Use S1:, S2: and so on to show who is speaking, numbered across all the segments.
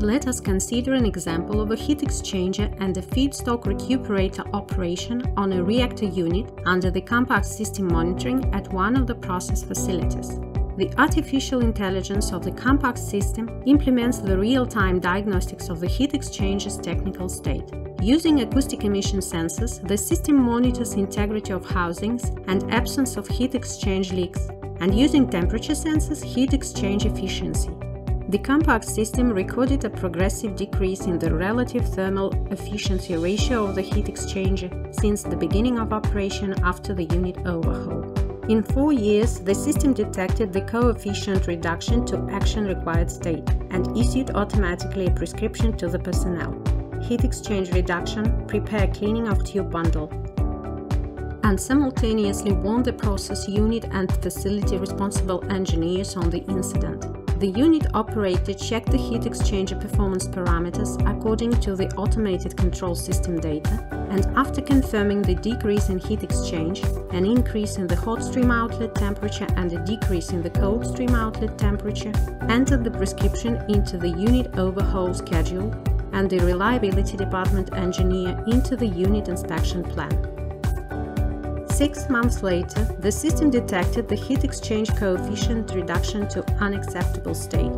S1: Let us consider an example of a heat exchanger and a feedstock recuperator operation on a reactor unit under the COMPACS system monitoring at one of the process facilities. The artificial intelligence of the COMPACS system implements the real-time diagnostics of the heat exchanger's technical state. Using acoustic emission sensors, the system monitors integrity of housings and absence of heat exchange leaks, and using temperature sensors, heat exchange efficiency. The COMPACS system recorded a progressive decrease in the relative thermal efficiency ratio of the heat exchanger since the beginning of operation after the unit overhaul. In four years, the system detected the coefficient reduction to action required state and issued automatically a prescription to the personnel. Heat exchange reduction, prepare cleaning of tube bundle, and simultaneously warned the process unit and facility responsible engineers on the incident. The unit operator checked the heat exchanger performance parameters according to the automated control system data, and after confirming the decrease in heat exchange, an increase in the hot stream outlet temperature and a decrease in the cold stream outlet temperature, entered the prescription into the unit overhaul schedule and the reliability department engineer into the unit inspection plan. Six months later, the system detected the heat exchange coefficient reduction to unacceptable state,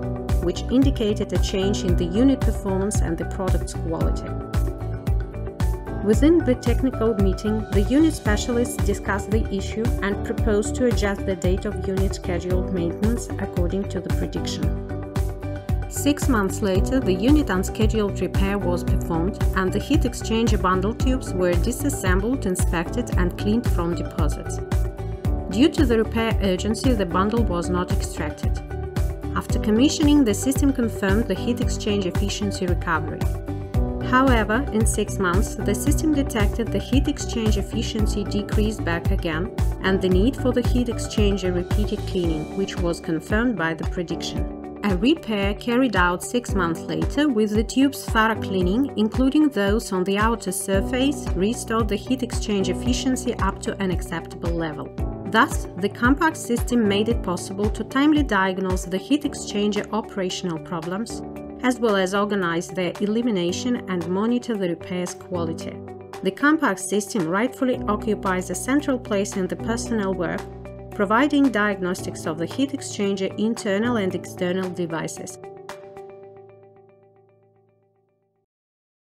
S1: which indicated a change in the unit performance and the product's quality. Within the technical meeting, the unit specialists discussed the issue and proposed to adjust the date of unit scheduled maintenance according to the prediction. Six months later, the unit unscheduled repair was performed and the heat exchanger bundle tubes were disassembled, inspected and cleaned from deposits. Due to the repair urgency, the bundle was not extracted. After commissioning, the system confirmed the heat exchange efficiency recovery. However, in six months, the system detected the heat exchange efficiency decreased back again and the need for the heat exchanger repeated cleaning, which was confirmed by the prediction. A repair carried out six months later with the tube's thorough cleaning, including those on the outer surface, restored the heat exchange efficiency up to an acceptable level. Thus, the COMPACS system made it possible to timely diagnose the heat exchanger operational problems, as well as organize their elimination and monitor the repair's quality. The COMPACS system rightfully occupies a central place in the personnel work providing diagnostics of the heat exchanger internal and external devices.